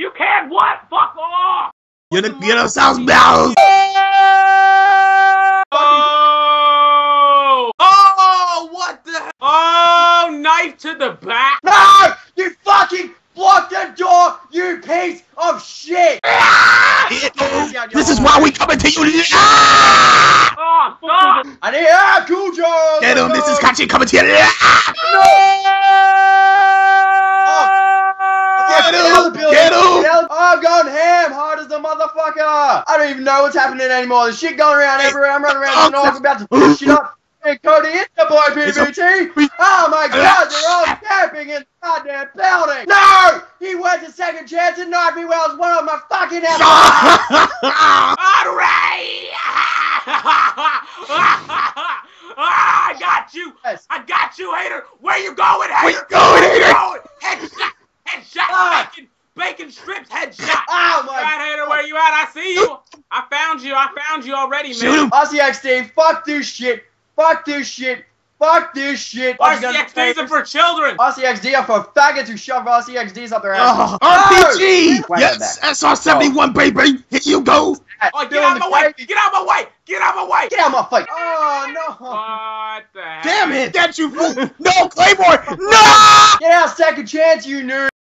You can't what? Fuck off! You know, you know, sounds bells. Oh! Oh! What the? hell? Oh! Knife to the back. No! You fucking blocked the door, you piece of shit! Ah! This is why we coming to you. Oh, stop! I need ah, ah! cool Joe! Get him. This is Kacchi coming to you. Ah! No! Oh, get him! Out of the building. Get him! I'm going ham, hard as a motherfucker! I don't even know what's happening anymore. There's shit going around everywhere. I'm running around the north about to push shit up. Hey, Cody, it's the boy PBT! Oh my god, they're all camping in the goddamn building! No! He went to second chance and knocked me while I was one of my fucking! Alright! Ah, I got you! I got you, hater! Where you going, hater? Where you going, hater? going? Headshot! Headshot! Ah. Bacon! Bacon strips! Headshot! Oh my Right, hater, where you at? I see you! I found you! I found you already, Shoot man! him. RCXD, fuck this shit! Fuck this shit! Fuck this shit! RCXDs are for children! RCXD are for faggots who shove RCXDs up their ass. Oh, oh! RPG. Wait Yes, SR71, baby. Here you go. Oh, get out of my way! Get out of my way! Get out of my way! Get out of my face! Oh no! What the heck? Damn it. Get you fool. No, Claymore. No. Get out second chance, you nerd!